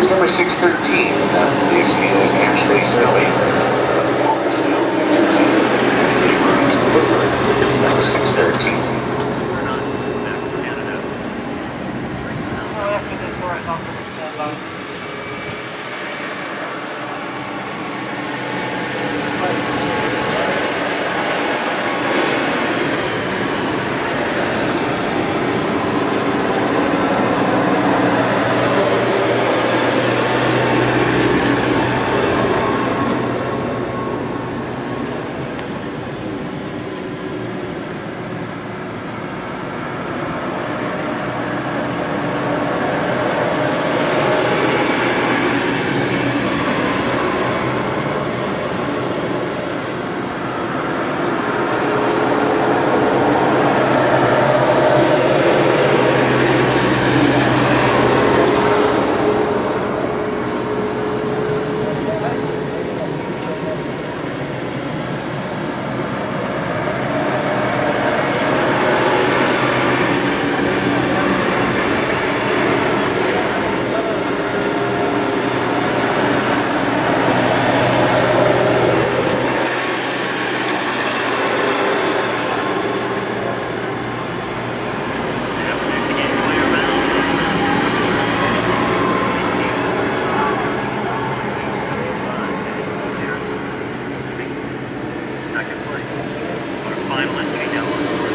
Here's number 613. Uh, this is Ashleigh Scully. Number 613. After this, where I talked to the second place. Our final entry now on the